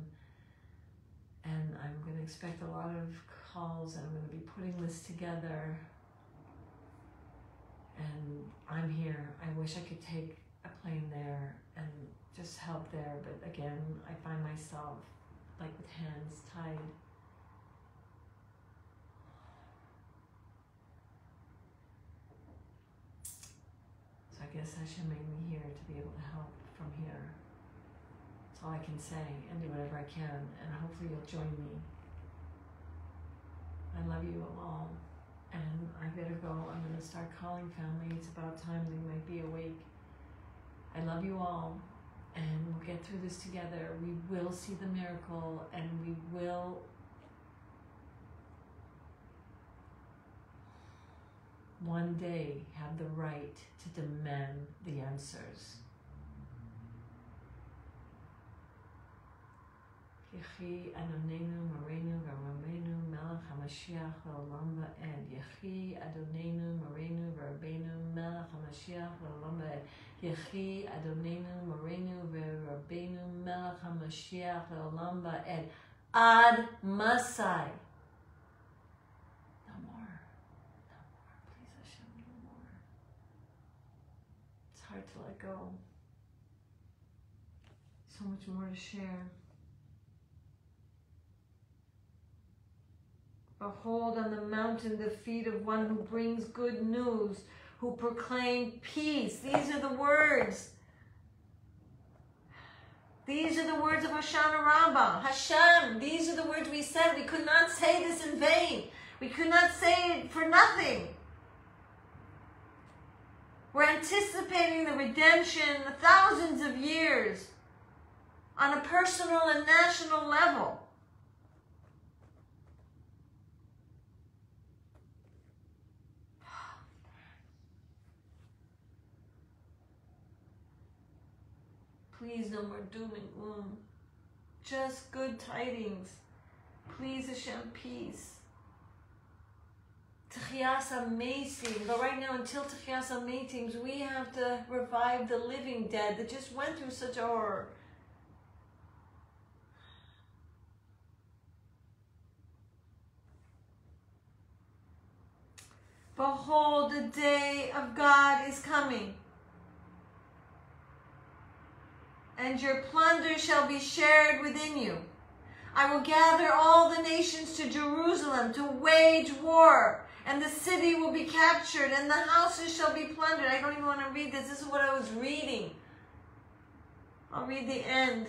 and I'm gonna expect a lot of calls and I'm gonna be putting this together And I'm here. I wish I could take a plane there and just help there, but again, I find myself like with hands tied. I guess Hashem made me here to be able to help from here. That's all I can say and do whatever I can, and hopefully you'll join me. I love you all, and I better go. I'm going to start calling family. It's about time they might be awake. I love you all, and we'll get through this together. We will see the miracle, and we will one day have the right to demand the answers. Yechi Adonenu Morenu Garmenu Melech HaMashiach L'olam Va'ed. Yechi Adonenu Morenu Verbenu Melech HaMashiach L'olam Va'ed. Yechi Adonenu Morenu Verbenu Melech HaMashiach L'olam Va'ed. Ad Masai. Hard to let go. So much more to share. Behold on the mountain the feet of one who brings good news, who proclaim peace. These are the words. These are the words of Hoshana Rabbah. Hashem, these are the words we said. We could not say this in vain. We could not say it for nothing. We're anticipating the redemption the thousands of years on a personal and national level. Please, no more doom and gloom. Just good tidings. Please, Hashem, peace. Techias Amesim. But right now, until Techias Ametim, we have to revive the living dead that just went through such a horror. Behold, the day of God is coming. and your plunder shall be shared within you. I will gather all the nations to Jerusalem to wage war, and the city will be captured, and the houses shall be plundered. I don't even want to read this. This is what I was reading. I'll read the end.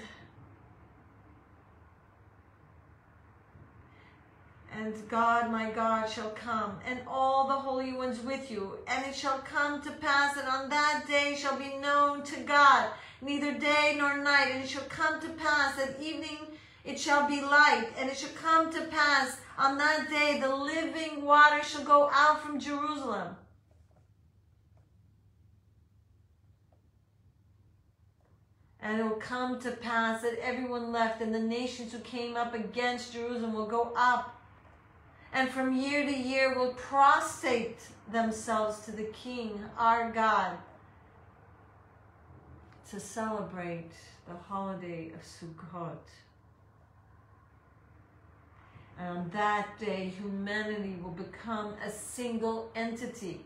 And God, my God, shall come, and all the holy ones with you. And it shall come to pass that on that day shall be known to God neither day nor night. And it shall come to pass that evening it shall be light. And it shall come to pass on that day the living water shall go out from Jerusalem. And it will come to pass that everyone left and the nations who came up against Jerusalem will go up and from year to year will prostrate themselves to the King, our God to celebrate the holiday of Sukkot. And on that day, humanity will become a single entity,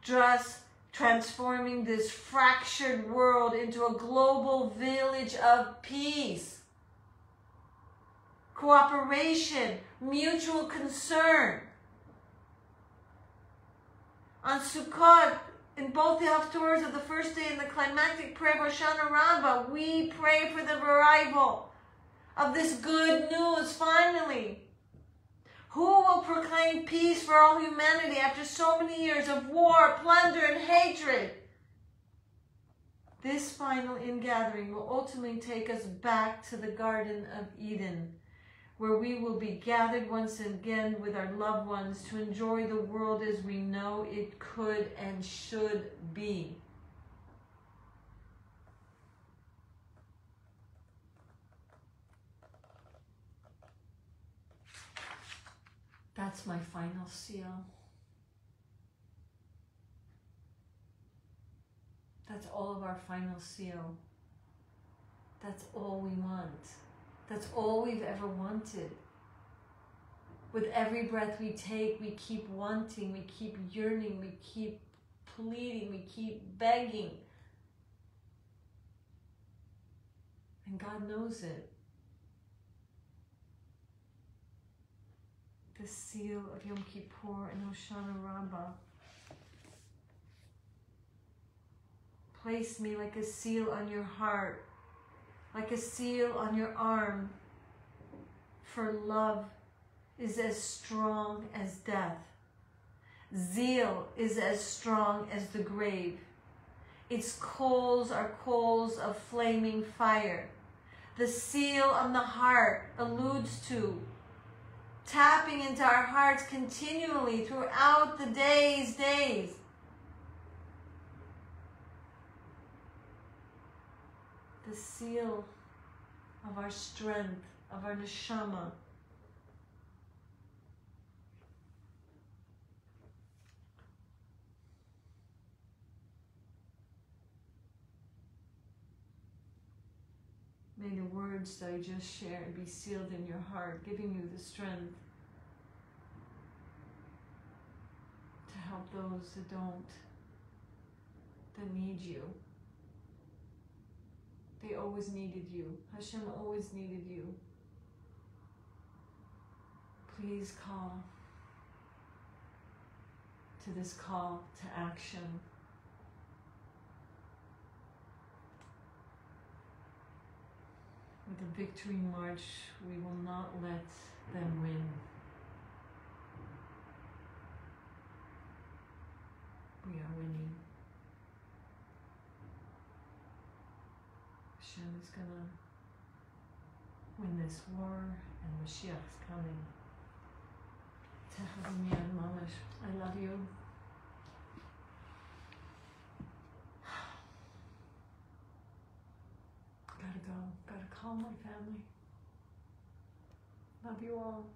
just transforming this fractured world into a global village of peace, cooperation, mutual concern. On Sukkot, in both the Haftorahs of the first day and the climactic prayer of Hoshana Rabbah, we pray for the arrival of this good news finally. Who will proclaim peace for all humanity after so many years of war, plunder, and hatred? This final ingathering will ultimately take us back to the Garden of Eden where we will be gathered once again with our loved ones to enjoy the world as we know it could and should be. That's my final seal. That's all of our final seal. That's all we want. That's all we've ever wanted. With every breath we take, we keep wanting, we keep yearning, we keep pleading, we keep begging. And God knows it. The seal of Yom Kippur and Hoshana Rabbah. Place me like a seal on your heart, like a seal on your arm. For love is as strong as death. Zeal is as strong as the grave. Its coals are coals of flaming fire. The seal on the heart alludes to tapping into our hearts continually throughout the day's days. The seal of our strength, of our neshama. May the words that I just shared be sealed in your heart, giving you the strength to help those that don't, that need you. They always needed you. Hashem always needed you. Please call to this call to action. The victory march, we will not let them win. We are winning. Hashem is gonna win this war, and Mashiach is coming. Mamash. I love you. Gotta go. Gotta call my family. Love you all.